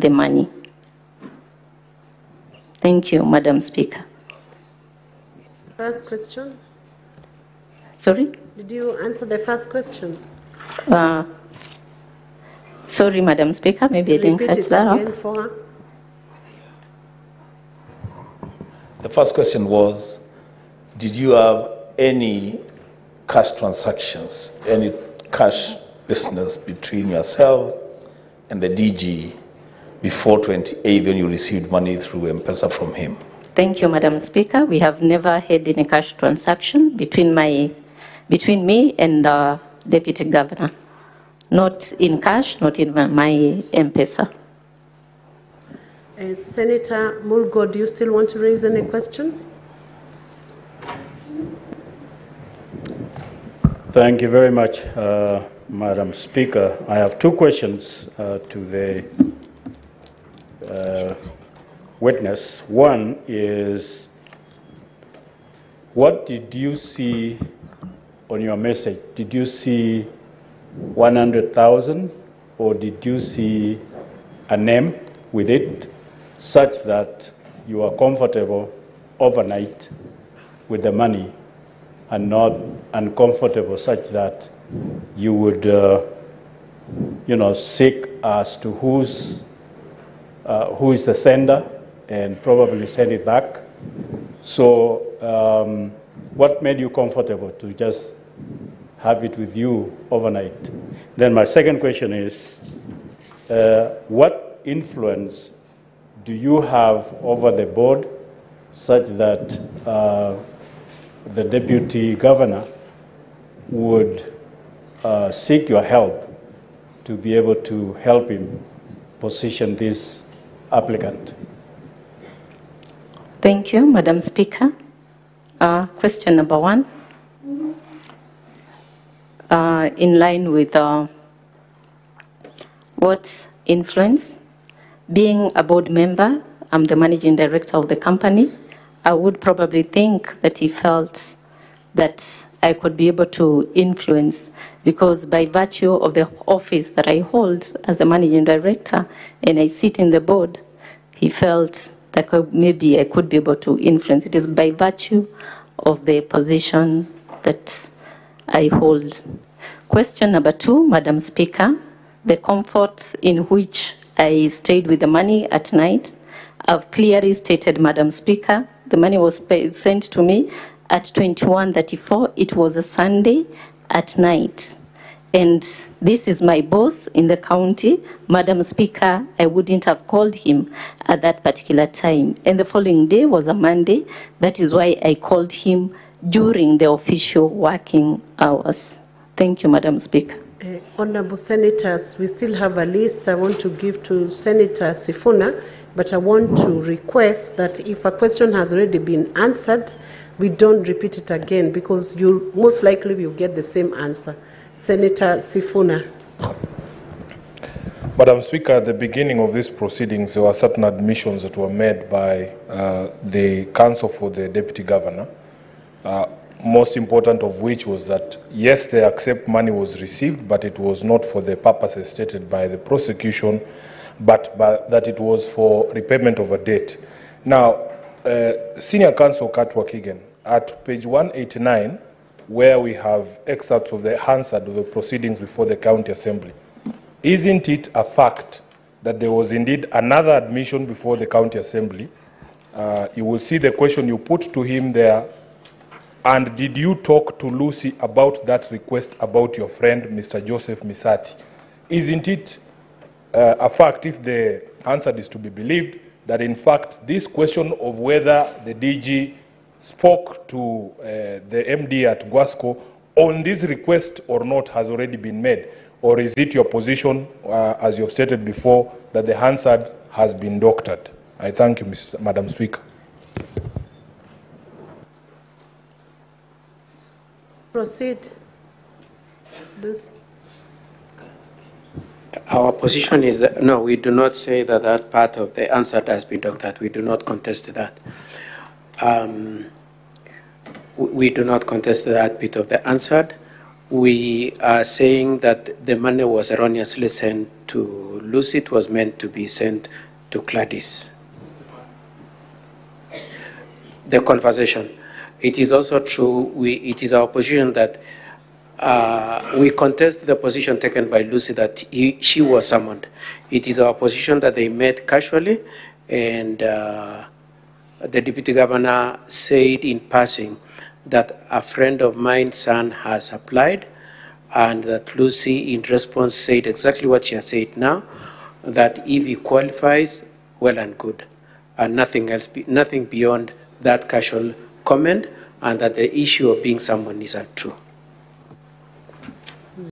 the money. Thank you, Madam Speaker. First question. Sorry? Did you answer the first question? Uh, sorry, Madam Speaker, maybe I didn't catch it that again up. for her. The first question was, did you have any cash transactions, any cash business between yourself and the DG before 28 when you received money through M-Pesa from him? Thank you, Madam Speaker. We have never had any cash transaction between my, between me and the Deputy Governor. Not in cash, not in my- my M-Pesa. Uh, Senator Mulgo, do you still want to raise any question? Thank you very much, uh, Madam Speaker. I have two questions uh, to the uh, witness. One is, what did you see on your message? Did you see 100,000 or did you see a name with it such that you are comfortable overnight with the money and not uncomfortable such that you would, uh, you know, seek as to who's, uh, who is the sender and probably send it back. So um, what made you comfortable to just have it with you overnight? Then my second question is, uh, what influence do you have over the board such that uh, the deputy governor would uh, seek your help to be able to help him position this applicant? Thank you, Madam Speaker. Uh, Question number one. Uh, In line with uh, what influence, being a board member, I'm the managing director of the company, I would probably think that he felt that I could be able to influence because by virtue of the office that I hold as a managing director and I sit in the board, he felt that maybe I could be able to influence. It is by virtue of the position that I hold. Question number two, Madam Speaker, the comfort in which I stayed with the money at night. I've clearly stated, Madam Speaker, the money was paid, sent to me at 21:34. It was a Sunday at night. And this is my boss in the county. Madam Speaker, I wouldn't have called him at that particular time. And the following day was a Monday. That is why I called him during the official working hours. Thank you, Madam Speaker. Uh, Honorable Senators, we still have a list I want to give to Senator Sifuna, but I want to request that if a question has already been answered, we don't repeat it again because you most likely will get the same answer. Senator Sifuna. Madam Speaker, at the beginning of these proceedings, there were certain admissions that were made by uh, the counsel for the deputy governor. Uh, most important of which was that yes, the accept money was received, but it was not for the purposes stated by the prosecution, but, but that it was for repayment of a debt. Now, uh, Senior Counsel Katwa Kigen, at page 189, where we have excerpts of the Hansard of the proceedings before the County Assembly, isn't it a fact that there was indeed another admission before the County Assembly? Uh, you will see the question you put to him there. And did you talk to Lucy about that request about your friend, Mr. Joseph Misati? Isn't it uh, a fact, if the answer is to be believed, that in fact this question of whether the DG spoke to uh, the MD at GWASCO on this request or not has already been made? Or is it your position, uh, as you've stated before, that the Hansard has been doctored? I thank you, Mr. Madam Speaker. Proceed. Lucy. Our position is that, no, we do not say that that part of the answer has been doctored. We do not contest that. Um, we- do not contest that bit of the answer. we are saying that the money was erroneously sent to Lucy. It was meant to be sent to Gladys. The conversation. It is also true, we, it is our position that uh, we contest the position taken by Lucy that he, she was summoned. It is our position that they met casually, and uh, the deputy governor said in passing that a friend of mine's son has applied, and that Lucy, in response, said exactly what she has said now, that if he qualifies, well and good, and nothing else, nothing beyond that casual comment, and that the issue of being someone is untrue.